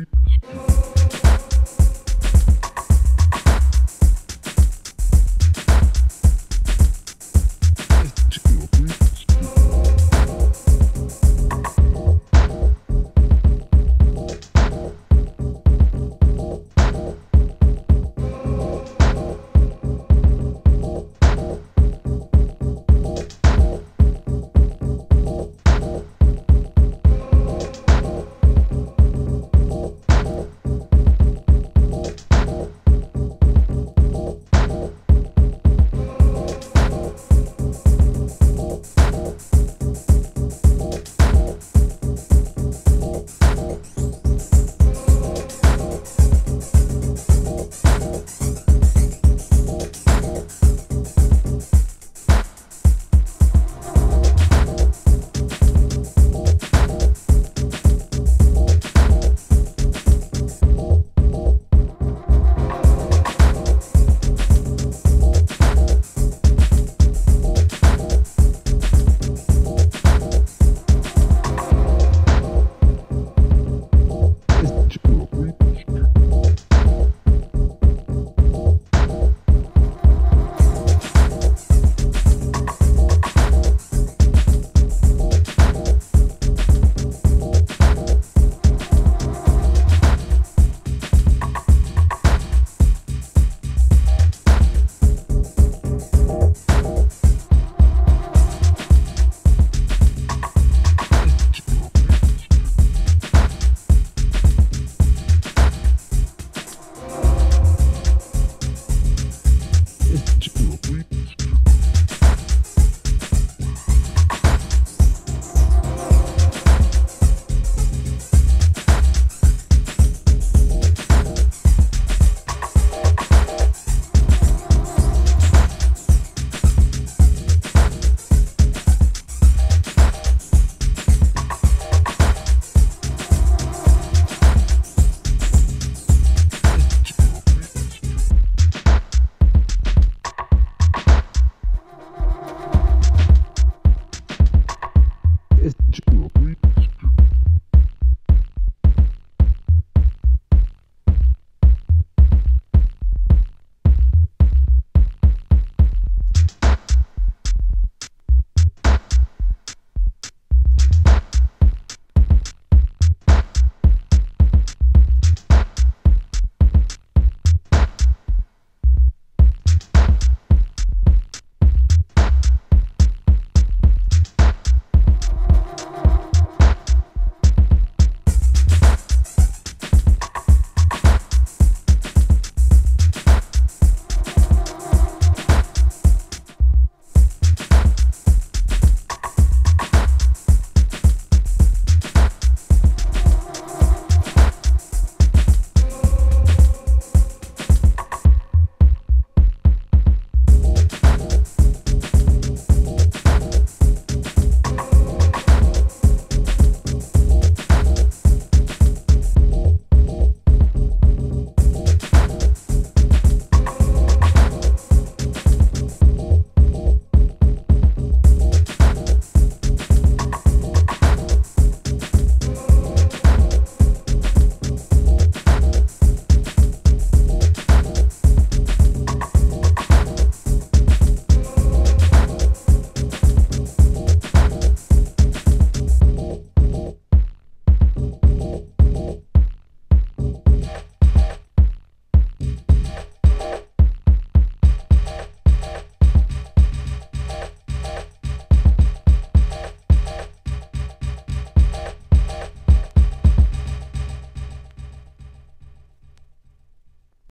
sleep.